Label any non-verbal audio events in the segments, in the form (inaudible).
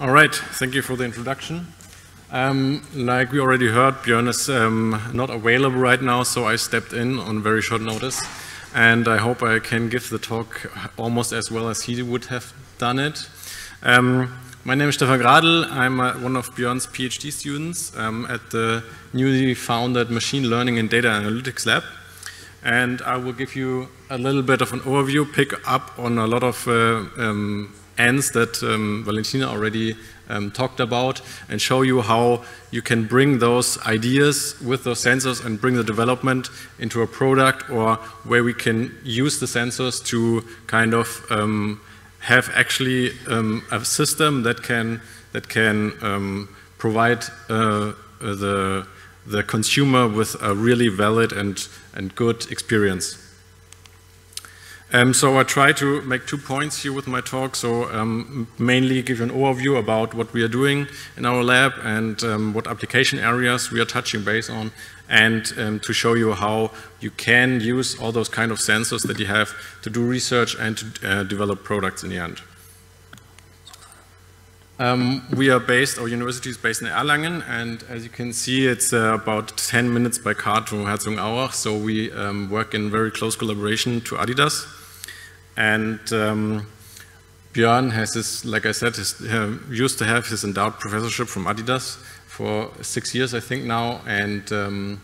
All right, thank you for the introduction. Um, like we already heard, Björn is um, not available right now, so I stepped in on very short notice. And I hope I can give the talk almost as well as he would have done it. Um, my name is Stefan Gradl. I'm uh, one of Björn's PhD students um, at the newly founded Machine Learning and Data Analytics Lab. And I will give you a little bit of an overview, pick up on a lot of uh, um, ends that um, Valentina already um, talked about and show you how you can bring those ideas with those sensors and bring the development into a product or where we can use the sensors to kind of um, have actually um, a system that can that can um, provide uh, the the consumer with a really valid and and good experience. Um, so I try to make two points here with my talk. So um, mainly give you an overview about what we are doing in our lab and um, what application areas we are touching base on and um, to show you how you can use all those kind of sensors that you have to do research and to uh, develop products in the end. Um, we are based, our university is based in Erlangen, and as you can see, it's uh, about 10 minutes by car to Herzogenaurach, so we um, work in very close collaboration to Adidas. And um, Björn has his, like I said, his, uh, used to have his endowed professorship from Adidas for six years, I think now. And um,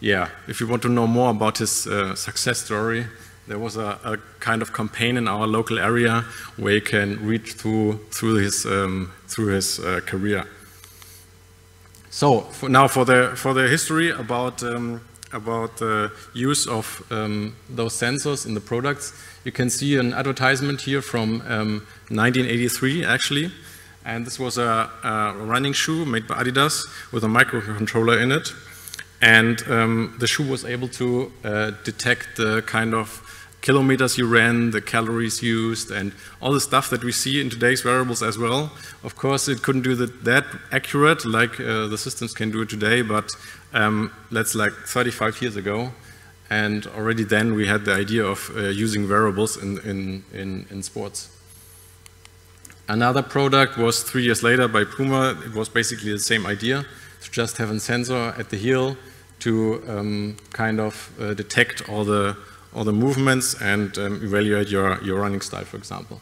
yeah, if you want to know more about his uh, success story, there was a, a, kind of campaign in our local area where you can read through through his um, through his uh, career. So for now for the for the history about um, about the use of um, those sensors in the products. You can see an advertisement here from 1983 um, actually. And this was a, a, running shoe made by Adidas with a microcontroller in it. And um, the shoe was able to uh, detect the kind of kilometers you ran, the calories used, and all the stuff that we see in today's wearables as well. Of course, it couldn't do that, that accurate like uh, the systems can do it today, but um, that's like 35 years ago. And already then we had the idea of uh, using wearables in, in, in, in sports. Another product was three years later by Puma. It was basically the same idea, to just have a sensor at the heel to um, kind of uh, detect all the, all the movements and um, evaluate your, your running style, for example.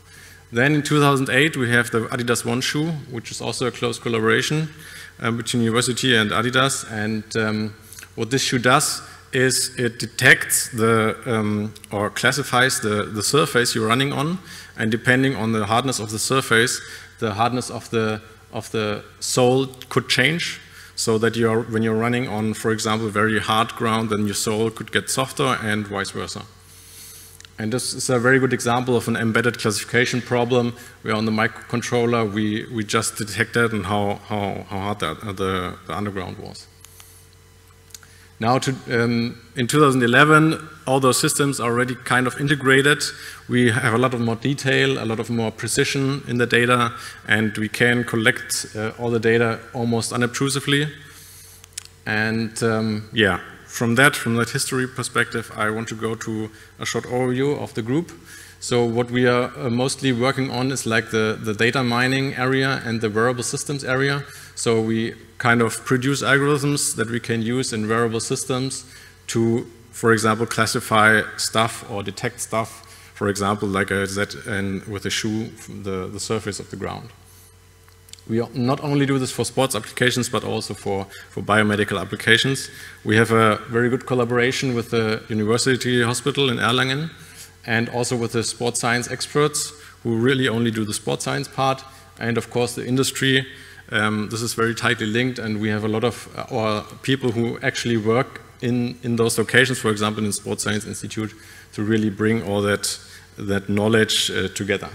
Then in 2008, we have the Adidas One shoe, which is also a close collaboration um, between university and Adidas. And um, what this shoe does is it detects the um, or classifies the, the surface you're running on, and depending on the hardness of the surface, the hardness of the of the sole could change. So that you're when you're running on, for example, very hard ground, then your sole could get softer, and vice versa. And this is a very good example of an embedded classification problem where on the microcontroller we, we just detected and how, how, how hard that, uh, the, the underground was. Now, to, um, in 2011, all those systems are already kind of integrated. We have a lot of more detail, a lot of more precision in the data, and we can collect uh, all the data almost unobtrusively. And um, yeah, from that, from that history perspective, I want to go to a short overview of the group. So what we are uh, mostly working on is like the, the data mining area and the wearable systems area. So we kind of produce algorithms that we can use in wearable systems to, for example, classify stuff or detect stuff, for example, like a Z and with a shoe, the, the surface of the ground. We not only do this for sports applications, but also for, for biomedical applications. We have a very good collaboration with the University Hospital in Erlangen and also with the sports science experts who really only do the sports science part, and of course the industry um, this is very tightly linked, and we have a lot of uh, our people who actually work in, in those locations, for example, in Sports Science Institute, to really bring all that, that knowledge uh, together.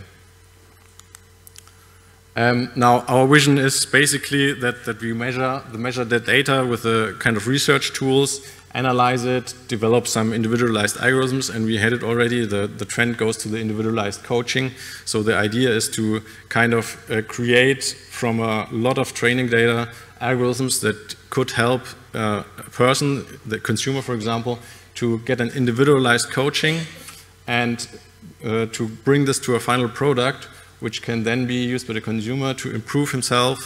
Um, now, our vision is basically that, that we measure the, measure the data with the kind of research tools analyze it, develop some individualized algorithms, and we had it already. The, the trend goes to the individualized coaching. So the idea is to kind of uh, create from a lot of training data algorithms that could help uh, a person, the consumer, for example, to get an individualized coaching and uh, to bring this to a final product which can then be used by the consumer to improve himself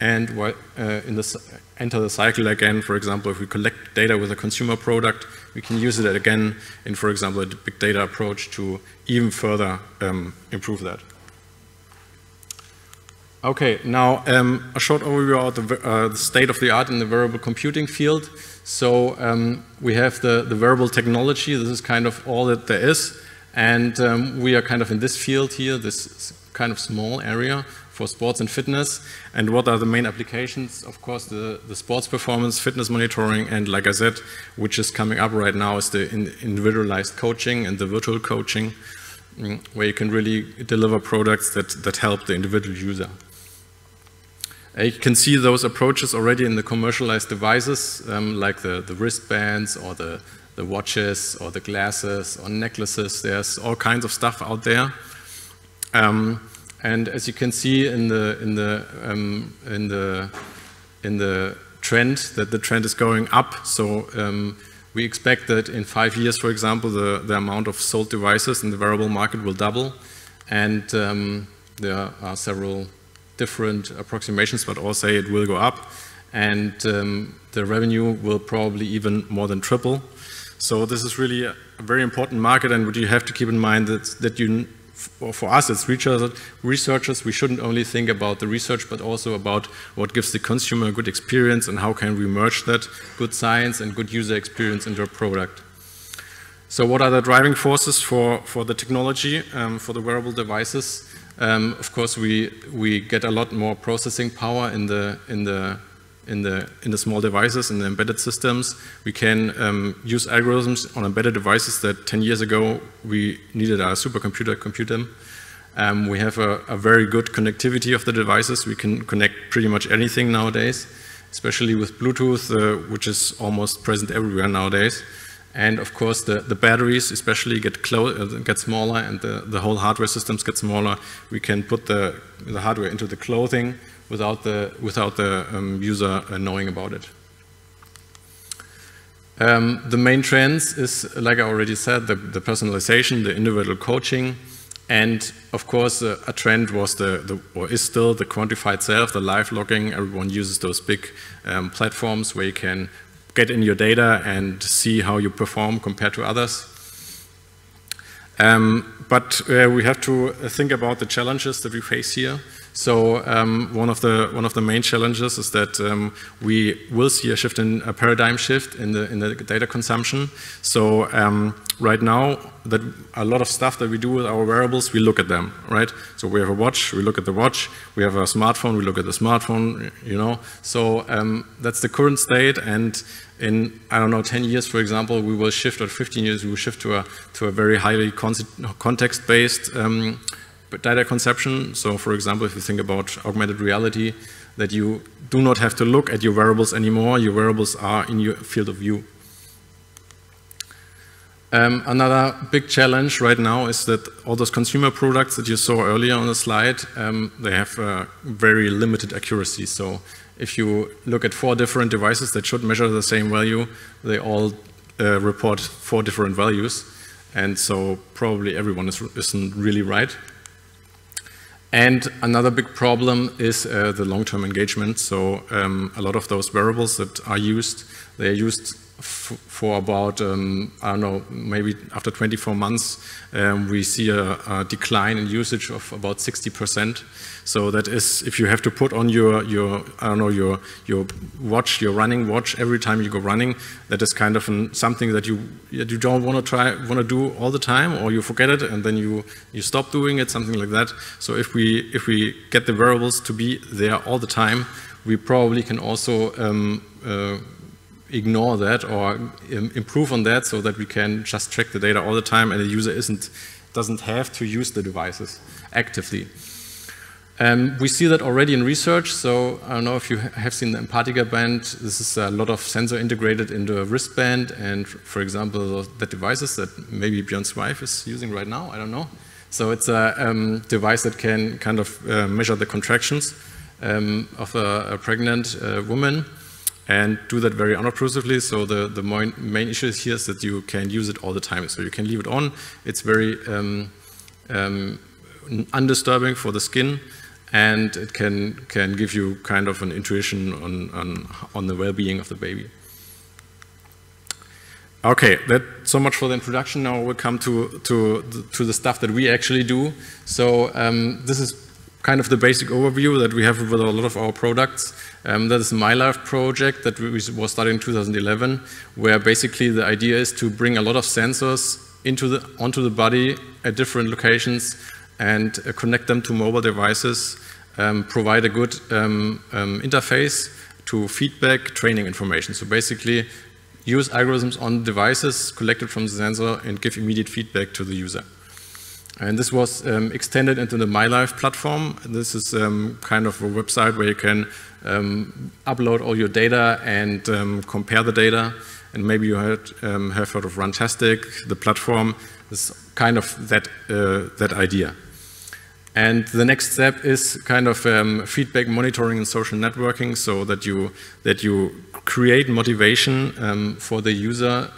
and uh, the, enter the cycle again. For example, if we collect data with a consumer product, we can use it again in, for example, a big data approach to even further um, improve that. Okay, now um, a short overview of the, uh, the, state of the art in the wearable computing field. So um, we have the, the wearable technology. This is kind of all that there is. And um, we are kind of in this field here, this kind of small area for sports and fitness. And what are the main applications? Of course, the, the sports performance, fitness monitoring, and like I said, which is coming up right now is the in, individualized coaching and the virtual coaching, mm, where you can really deliver products that, that help the individual user. Uh, you can see those approaches already in the commercialized devices, um, like the, the wristbands or the, the watches or the glasses or necklaces. There's all kinds of stuff out there. Um, and as you can see in the, in, the, um, in, the, in the trend, that the trend is going up. So um, we expect that in five years, for example, the, the amount of sold devices in the wearable market will double. And um, there are several different approximations, but all say it will go up. And um, the revenue will probably even more than triple. So this is really a very important market, and what you have to keep in mind that, that you, for us as researchers, we shouldn't only think about the research, but also about what gives the consumer a good experience and how can we merge that good science and good user experience into a product. So what are the driving forces for, for the technology, um, for the wearable devices? Um, of course, we, we get a lot more processing power in the, in the, in the, in the small devices, in the embedded systems. We can um, use algorithms on embedded devices that 10 years ago we needed a supercomputer compute them. Um, we have a, a, very good connectivity of the devices. We can connect pretty much anything nowadays, especially with Bluetooth, uh, which is almost present everywhere nowadays. And of course, the, the batteries especially get, uh, get smaller and the, the whole hardware systems get smaller. We can put the, the hardware into the clothing without the, without the um, user uh, knowing about it. Um, the main trends is, like I already said, the, the personalization, the individual coaching, and of course, uh, a trend was the, the, or is still the quantified self, the live logging. Everyone uses those big um, platforms where you can get in your data and see how you perform compared to others. Um, but uh, we have to think about the challenges that we face here. So um, one of the one of the main challenges is that um, we will see a shift in a paradigm shift in the in the data consumption. So um, right now, that a lot of stuff that we do with our wearables, we look at them, right? So we have a watch, we look at the watch. We have a smartphone, we look at the smartphone. You know, so um, that's the current state, and in I don't know 10 years, for example, we will shift, or 15 years, we will shift to a to a very highly context-based um, data conception. So for example, if you think about augmented reality, that you do not have to look at your wearables anymore, your wearables are in your field of view. Um, another big challenge right now is that all those consumer products that you saw earlier on the slide, um, they have uh, very limited accuracy. So if you look at four different devices that should measure the same value, they all uh, report four different values. And so probably everyone is, isn't really right. And another big problem is uh, the long-term engagement. So um, a lot of those wearables that are used, they are used for about, um, I don't know, maybe after 24 months, um, we see a, a, decline in usage of about 60%. So that is, if you have to put on your, your I don't know, your, your watch, your running watch every time you go running, that is kind of an, something that you, you don't want to try, want to do all the time, or you forget it and then you, you stop doing it, something like that. So if we, if we get the wearables to be there all the time, we probably can also um, uh, ignore that or improve on that so that we can just track the data all the time and the user isn't, doesn't have to use the devices actively. Um, we see that already in research, so I don't know if you have seen the Empatica band. This is a lot of sensor integrated into a wristband, and for example, the devices that maybe Björn's wife is using right now, I don't know. So it's a um, device that can kind of uh, measure the contractions um, of a, a pregnant uh, woman and do that very unobtrusively. So the, the main issue here is that you can use it all the time. So you can leave it on. It's very um, um, undisturbing for the skin, and it can, can give you kind of an intuition on, on, on the well-being of the baby. Okay, that so much for the introduction. Now we'll come to, to, to the stuff that we actually do. So um, this is kind of the basic overview that we have with a lot of our products. Um, that is the miLife project that we, was started in 2011, where basically the idea is to bring a lot of sensors into the, onto the body at different locations and uh, connect them to mobile devices, um, provide a good um, um, interface to feedback training information. So basically use algorithms on devices collected from the sensor and give immediate feedback to the user. And this was um, extended into the miLife platform. This is um, kind of a website where you can um, upload all your data and um, compare the data. And maybe you heard, um, have heard of Runtastic, the platform. is kind of that, uh, that idea. And the next step is kind of um, feedback monitoring and social networking so that you, that you create motivation for the user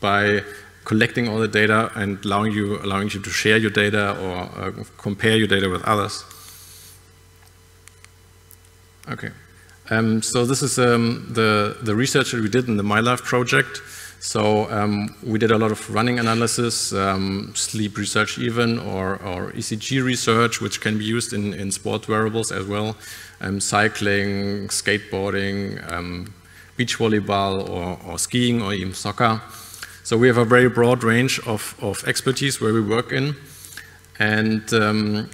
by collecting all the data and allowing you, allowing you to share your data or uh, compare your data with others. Okay. Um, so this is um, the, the research that we did in the miLife project. So um, we did a lot of running analysis, um, sleep research even, or, or, ECG research, which can be used in, in sport wearables as well, um, cycling, skateboarding, um, beach volleyball, or, or skiing, or even soccer. So we have a very broad range of, of expertise where we work in. And um,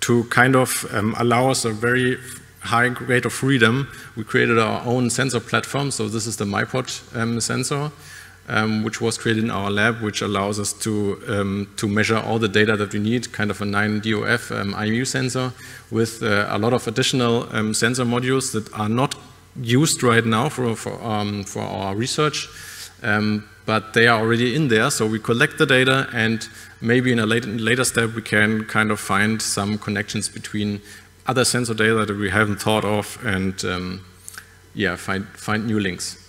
to kind of um, allow us a very high rate of freedom, we created our own sensor platform. So this is the miPod um, sensor, um, which was created in our lab, which allows us to, um, to measure all the data that we need, kind of a 9DOF um, IMU sensor with uh, a lot of additional sensor modules that are not used right now for, for, for our research. Um, but they are already in there. So we collect the data and maybe in a later, later step we can kind of find some connections between other sensor data that we haven't thought of and um, yeah, find, find new links.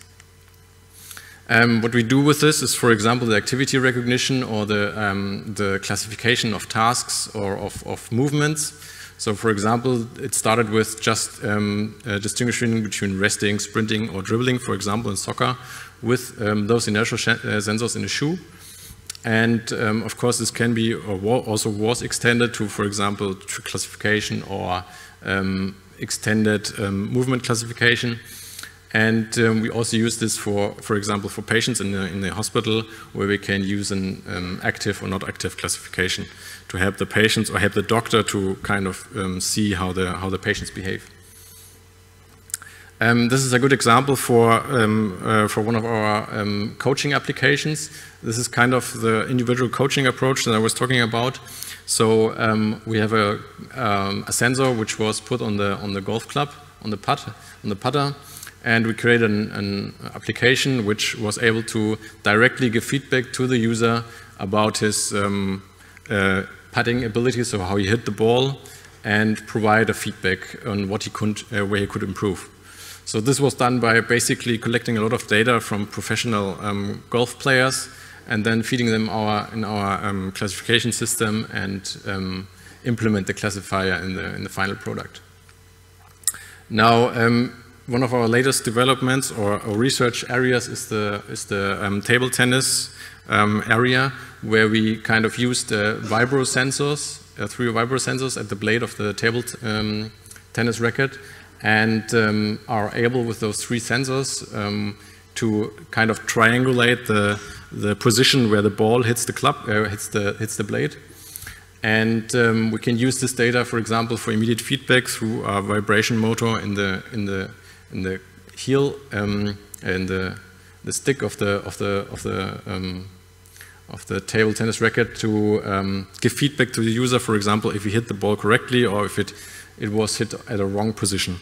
Um, what we do with this is, for example, the activity recognition or the, um, the classification of tasks or of, of, movements. So, for example, it started with just um, uh, distinguishing between resting, sprinting, or dribbling, for example, in soccer, with um, those inertial uh, sensors in the shoe. And um, of course, this can be also was extended to, for example, to classification or um, extended um, movement classification. And um, we also use this for, for example, for patients in the, in the hospital where we can use an um, active or not active classification to help the patients or help the doctor to kind of see how the, how the patients behave. Um, this is a good example for, um, uh, for one of our um, coaching applications. This is kind of the individual coaching approach that I was talking about. So um, we have a, um, a, sensor which was put on the, on the golf club, on the, putt, on the putter, and we created an, an application which was able to directly give feedback to the user about his um, uh, putting ability, so how he hit the ball, and provide a feedback on what he could, uh, where he could improve. So this was done by basically collecting a lot of data from professional um, golf players and then feeding them our, in our um, classification system and um, implement the classifier in the, in the final product. Now, um, one of our latest developments or, or, research areas is the, is the um, table tennis um, area where we kind of use the vibro sensors, uh, three vibro sensors at the blade of the table tennis racket and um, are able with those three sensors um, to kind of triangulate the, the position where the ball hits the club, uh, hits, the, hits the blade. And um, we can use this data, for example, for immediate feedback through our vibration motor in the, in the, in the heel, um, in the, the stick of the, of the, of the, um, of the table tennis racket to um, give feedback to the user, for example, if he hit the ball correctly or if it it was hit at a wrong position.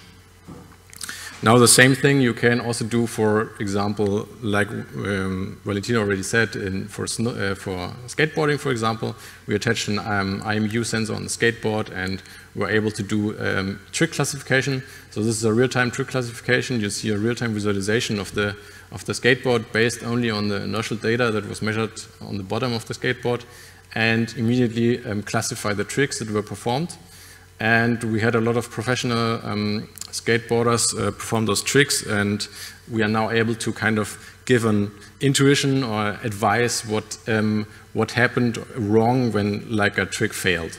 Now the same thing you can also do, for example, like um, already said, in, for, uh, for skateboarding, for example, we attached an um, IMU sensor on the skateboard and we're able to do um, trick classification. So this is a real-time trick classification. You see a real-time visualization of the, of the skateboard based only on the inertial data that was measured on the bottom of the skateboard and immediately um, classify the tricks that were performed. And we had a lot of professional um, skateboarders uh, perform those tricks, and we are now able to kind of give an intuition or advice what, um, what happened wrong when like a trick failed.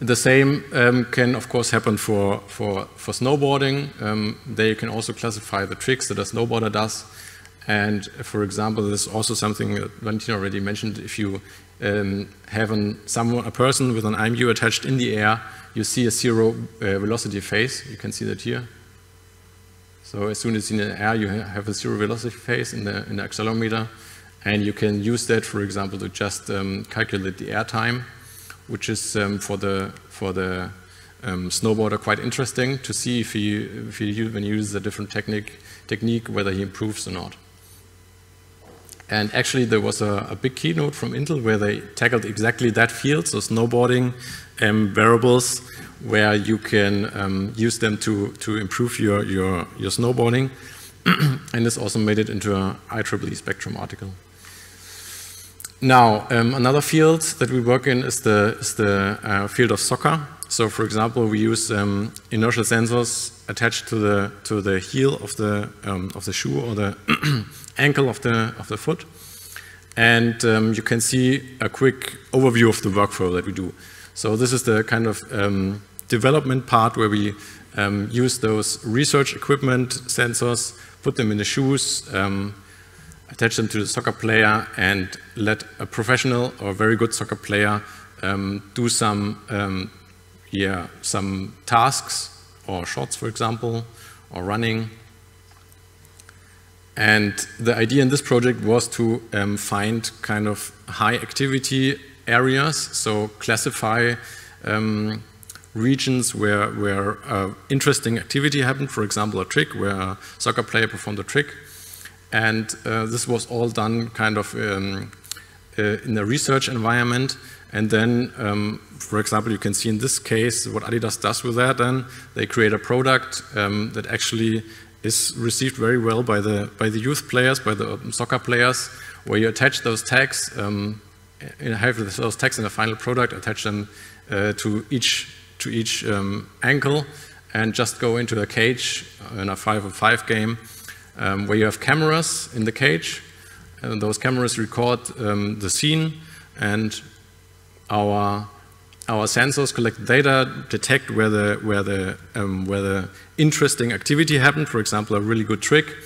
The same um, can, of course, happen for, for, for snowboarding. Um, there you can also classify the tricks that a snowboarder does. And for example, this is also something that Valentina already mentioned. If you um, have an, someone, a person with an IMU attached in the air, you see a zero uh, velocity phase. You can see that here. So as soon as in the air, you have a zero velocity phase in the, in the accelerometer. And you can use that, for example, to just um, calculate the air time which is um, for the for the um, snowboarder quite interesting to see if he if he when he uses a different technique technique whether he improves or not. And actually, there was a, a, big keynote from Intel where they tackled exactly that field, so snowboarding um, wearables, where you can um, use them to, to improve your, your, your snowboarding. (clears throat) and this also made it into an IEEE Spectrum article. Now, um, another field that we work in is the, is the uh, field of soccer. So, for example, we use um, inertial sensors attached to the to the heel of the um, of the shoe or the (clears throat) ankle of the of the foot, and um, you can see a quick overview of the workflow that we do. So, this is the kind of um, development part where we um, use those research equipment sensors, put them in the shoes attach them to the soccer player and let a professional or very good soccer player um, do some, um, yeah, some tasks or shots, for example, or running. And the idea in this project was to um, find kind of high activity areas, so classify um, regions where, where uh, interesting activity happened, for example, a trick where a soccer player performed a trick, and uh, this was all done kind of um, in a research environment. And then, um, for example, you can see in this case what Adidas does with that. Then they create a product um, that actually is received very well by the by the youth players, by the soccer players, where you attach those tags, um, have those tags in the final product, attach them uh, to each to each um, ankle, and just go into a cage in a five on five game um, where you have cameras in the cage, and those cameras record um, the scene, and our our sensors collect data, detect where the where the um, where the interesting activity happened, for example, a really good trick,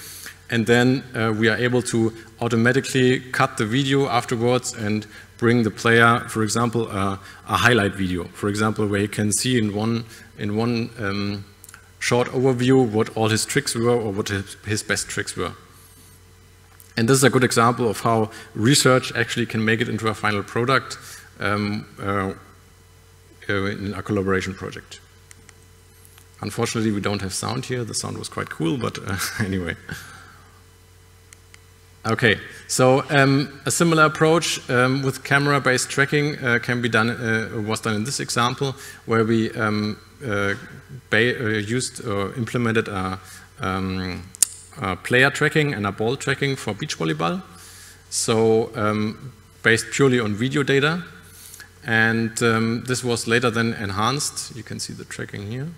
and then uh, we are able to automatically cut the video afterwards and bring the player, for example, uh, a highlight video, for example, where you can see in one in one um, short overview what all his tricks were or what his, his best tricks were. And this is a good example of how research actually can make it into a final product um, uh, uh, in a collaboration project. Unfortunately, we don't have sound here. The sound was quite cool, but uh, (laughs) anyway. Okay, so um, a similar approach um, with camera-based tracking uh, can be done, uh, was done in this example, where we um, uh, uh, used or implemented a, um, player tracking and a ball tracking for beach volleyball. So um, based purely on video data. And um, this was later then enhanced. You can see the tracking here.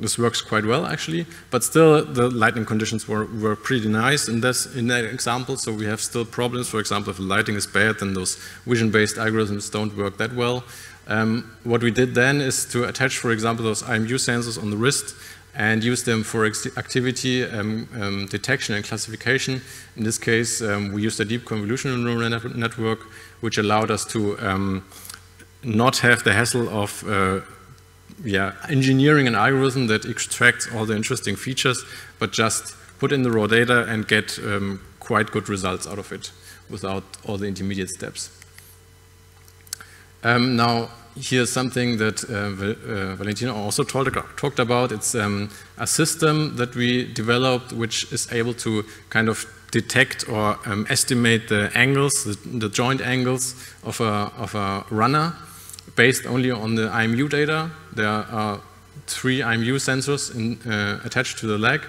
this works quite well actually, but still the lighting conditions were, were pretty nice in, this, in that example, so we have still problems. For example, if the lighting is bad, then those vision-based algorithms don't work that well. Um, what we did then is to attach, for example, those IMU sensors on the wrist and use them for activity um, um, detection and classification. In this case, um, we used a deep convolutional neural network, which allowed us to um, not have the hassle of uh, yeah, engineering an algorithm that extracts all the interesting features, but just put in the raw data and get um, quite good results out of it without all the intermediate steps. Um, now, here's something that uh, uh, Valentina also talked, talked about. It's um, a system that we developed which is able to kind of detect or um, estimate the angles, the, the joint angles of a, of a runner based only on the IMU data. There are three IMU sensors in, uh, attached to the leg,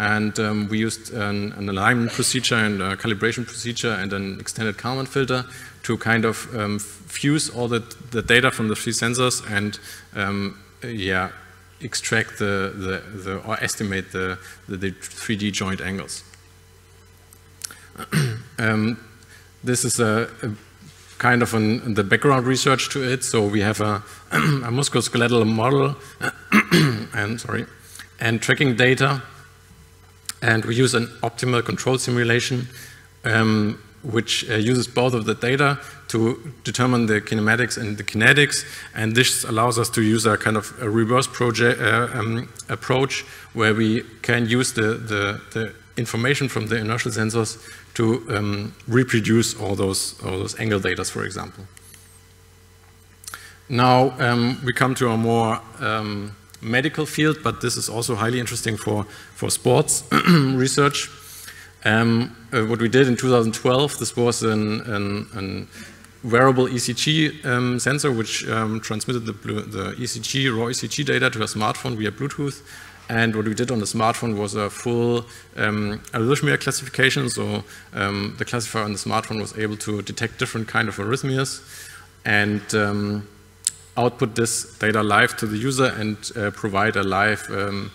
And um, we used an, an, alignment procedure and a calibration procedure and an extended Kalman filter to kind of um, fuse all the, the data from the three sensors and um, yeah, extract the, the, the, or estimate the, the, the 3D joint angles. (clears throat) um, this is a, a kind of an, the background research to it. So we have a, (clears throat) a musculoskeletal model (clears throat) and sorry, and tracking data, and we use an optimal control simulation, um, which uh, uses both of the data to determine the kinematics and the kinetics, and this allows us to use a kind of a reverse project, uh, um, approach where we can use the, the, the information from the inertial sensors to um, reproduce all those, all those angle data, for example. Now um, we come to a more um, medical field, but this is also highly interesting for, for sports (clears throat) research. Um, uh, what we did in 2012, this was an, an, an wearable ECG um, sensor which um, transmitted the, the, ECG, raw ECG data to a smartphone via Bluetooth. And what we did on the smartphone was a full um, arrhythmia classification. So um, the classifier on the smartphone was able to detect different kind of arrhythmias and um, output this data live to the user and uh, provide a live um,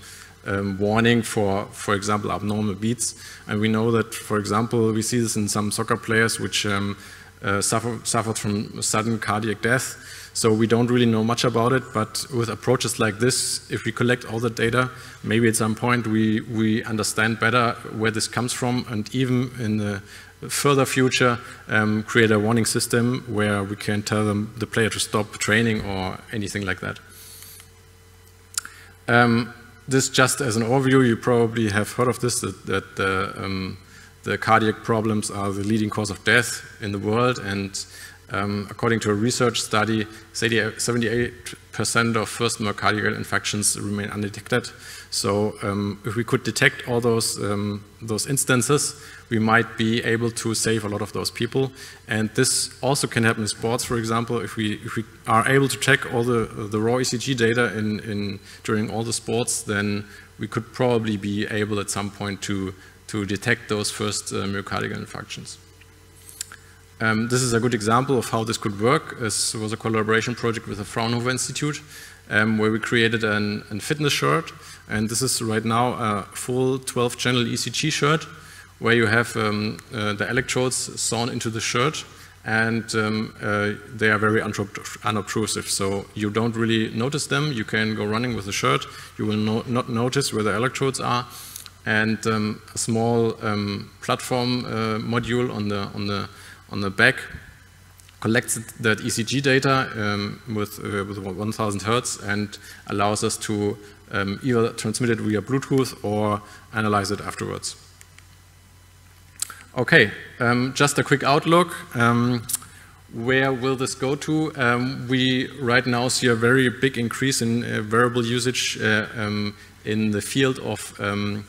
um, warning for, for example, abnormal beats. And we know that, for example, we see this in some soccer players which um, uh, suffer, suffered from sudden cardiac death. So we don't really know much about it, but with approaches like this, if we collect all the data, maybe at some point we, we understand better where this comes from, and even in the further future, um, create a warning system where we can tell them the player to stop training or anything like that. Um, this just as an overview, you probably have heard of this, that, that the, um, the cardiac problems are the leading cause of death in the world, and um, according to a research study, 78% of first myocardial infarctions remain undetected. So um, if we could detect all those, um, those instances, we might be able to save a lot of those people. And this also can happen in sports, for example, if we, if we are able to check all the, the raw ECG data in, in, during all the sports, then we could probably be able at some point to, to detect those first uh, myocardial infarctions. Um, this is a good example of how this could work. This was a collaboration project with the Fraunhofer Institute, um, where we created an, an, fitness shirt. And this is right now a full 12-channel ECG shirt where you have um, uh, the electrodes sewn into the shirt and um, uh, they are very unobtrusive. So you don't really notice them. You can go running with the shirt. You will no not notice where the electrodes are. And um, a small um, platform uh, module on the, on, the, on the back collects that ECG data um, with, uh, with 1000 hertz and allows us to um, either transmit it via Bluetooth or analyze it afterwards. Okay, um, just a quick outlook. Um, where will this go to? Um, we right now see a very big increase in uh, wearable usage uh, um, in the field of um,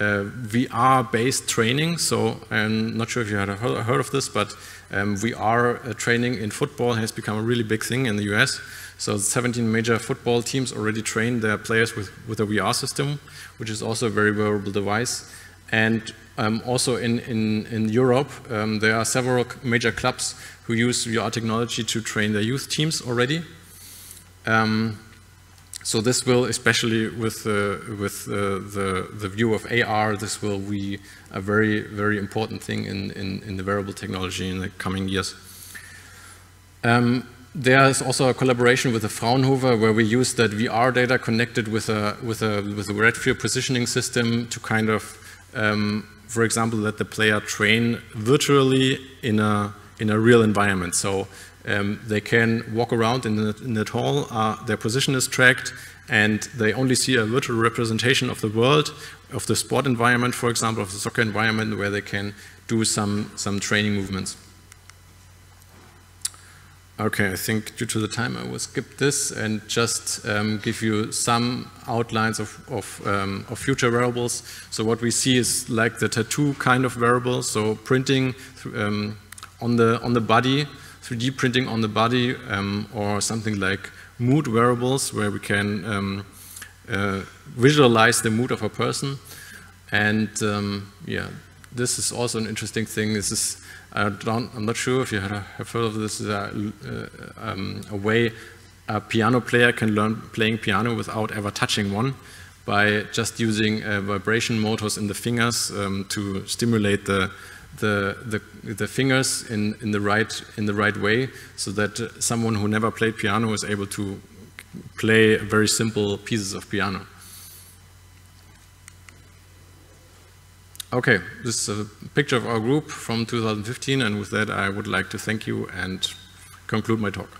uh, VR-based training. So I'm not sure if you had heard of this, but um, VR uh, training in football has become a really big thing in the US. So 17 major football teams already train their players with, with a VR system, which is also a very wearable device. And um, also in, in, in Europe, um, there are several major clubs who use VR technology to train their youth teams already. Um, so this will, especially with, uh, with uh, the, the view of AR, this will be a very, very important thing in, in, in the wearable technology in the coming years. Um, there is also a collaboration with the Fraunhofer where we use that VR data connected with a, with a, with a RedFIR positioning system to kind of um, for example, let the player train virtually in a, in a real environment. So um, they can walk around in, the, in that hall, uh, their position is tracked, and they only see a virtual representation of the world, of the sport environment, for example, of the soccer environment, where they can do some, some training movements. Okay, I think due to the time I will skip this and just um, give you some outlines of, of, um, of, future wearables. So what we see is like the tattoo kind of wearable, so printing um, on, the, on the body, 3D printing on the body, um, or something like mood wearables where we can um, uh, visualize the mood of a person. And um, yeah, this is also an interesting thing. This is, I am not sure if you have heard of this, uh, um, a way a piano player can learn playing piano without ever touching one by just using uh, vibration motors in the fingers um, to stimulate the, the, the, the, fingers in, in, the right, in the right way so that someone who never played piano is able to play very simple pieces of piano. Okay, this is a picture of our group from 2015, and with that I would like to thank you and conclude my talk.